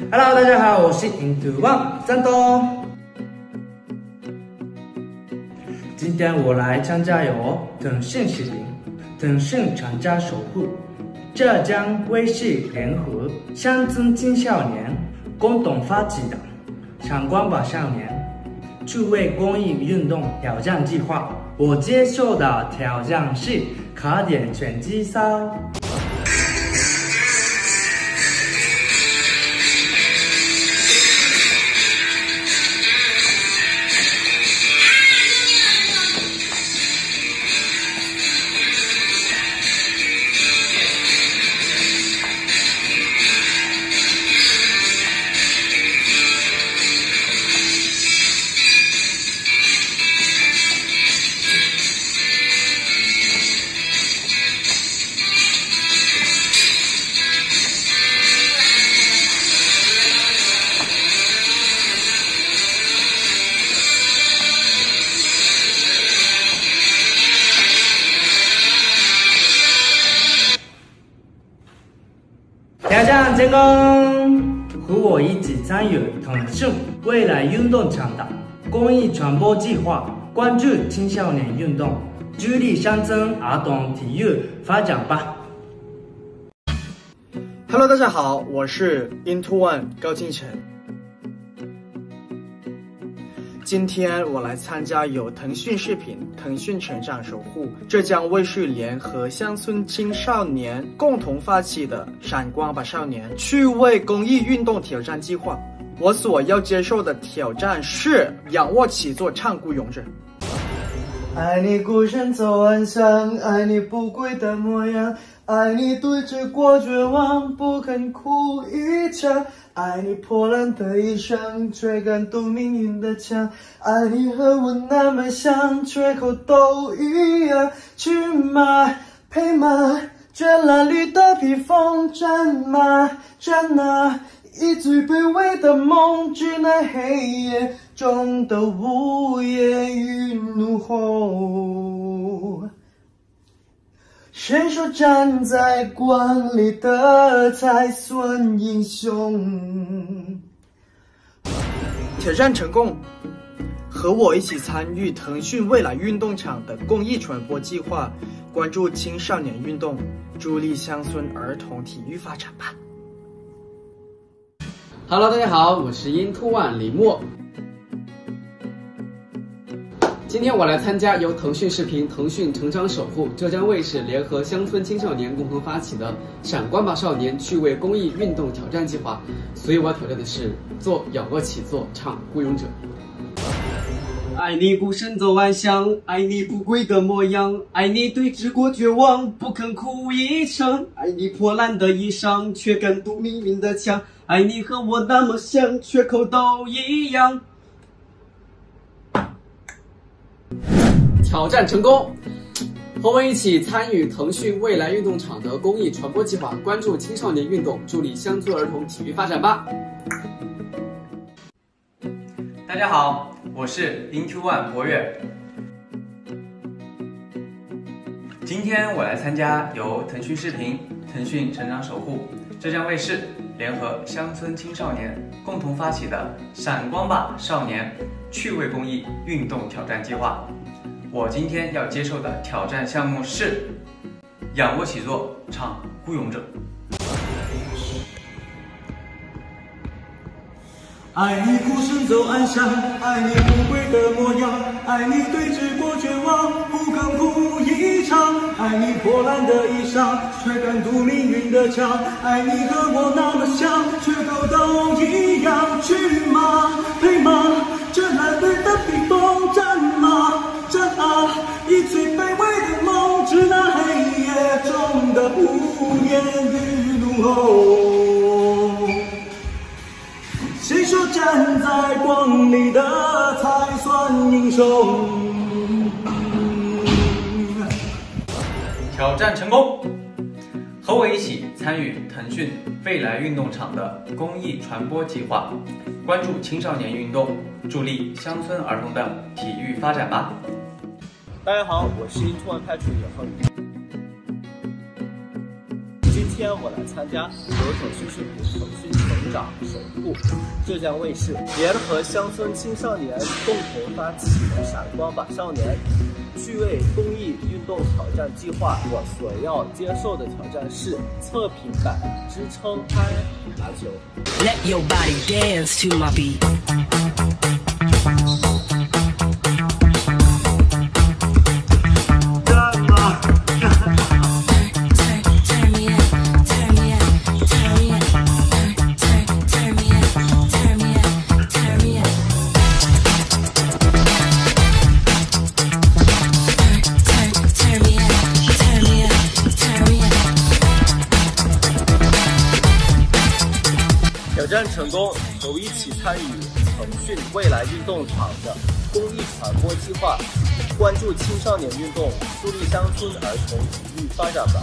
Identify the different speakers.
Speaker 1: Hello，大家好，我是 Into One 张东。今天我来参加由腾讯视频、腾讯长家守护、浙江卫视联合乡村青少年共同发起的“闪光吧少年”趣味公益运动挑战计划。我接受的挑战是卡点拳击赛。挑战成功！和我一起参与腾讯未来运动场的公益传播计划，关注青少年运动，助力乡村儿童体育发展吧。
Speaker 2: Hello，大家好，我是 Into One 高敬晨。今天我来参加由腾讯视频、腾讯成长守护、浙江卫视联合乡村青少年共同发起的“闪光吧少年”趣味公益运动挑战计划。我所要接受的挑战是仰卧起坐唱《孤勇者》。
Speaker 3: 爱你孤身走暗巷，爱你不跪的模样，爱你对峙过绝望，不肯哭一场，爱你破烂的衣裳，却敢堵命运的枪，爱你和我那么像，缺口都一样。去吗？配吗？这褴褛的披风，战吗？战啊！一句卑微的梦，只奈黑夜中的午夜与怒吼。谁说站在光里的才算英雄？
Speaker 2: 挑战成功，和我一起参与腾讯未来运动场的公益传播计划，关注青少年运动，助力乡村儿童体育发展吧。
Speaker 4: Hello，大家好，我是 INTO1 李默。今天我来参加由腾讯视频、腾讯成长守护、浙江卫视联合乡村青少年共同发起的“闪光吧少年”趣味公益运动挑战计划，所以我要挑战的是做仰卧起坐唱《孤勇者》。爱你孤身走暗巷，爱你不跪的模样，爱你对峙过绝望，不肯哭一场，爱你破烂的衣裳，却敢堵命运的枪，爱你和我那么像，缺口都一样。挑战成功，和我一起参与腾讯未来运动场的公益传播计划，关注青少年运动，助力乡村儿童体育发展吧。
Speaker 5: 大家好，我是 Into One 博越。今天我来参加由腾讯视频、腾讯成长守护、浙江卫视联合乡村青少年共同发起的“闪光吧少年”趣味公益运动挑战计划。我今天要接受的挑战项目是仰卧起坐唱《孤勇者》。
Speaker 3: 爱你孤身走暗巷，爱你不跪的模样，爱你对峙过绝望，不肯哭一场，爱你破烂的衣裳，却敢堵命运的枪，爱你和我那么像，缺口都一样。去谁说站在光里的才算英雄？
Speaker 5: 挑战成功！和我一起参与腾讯未来运动场的公益传播计划，关注青少年运动，助力乡村儿童的体育发展吧。
Speaker 6: 大家好，我是突然派出所的浩宇。今天我来参加由腾讯视频、腾讯成长守护、浙江卫视联合乡村青少年共同发起的“闪光吧少年”趣味公益运动挑战计划。我所要接受的挑战是测评板支撑拍篮球。
Speaker 7: Let your body dance to my beat.
Speaker 6: 成功，都一起参与腾讯未来运动场的公益传播计划，关注青少年运动，助力乡村儿童体育发展吧。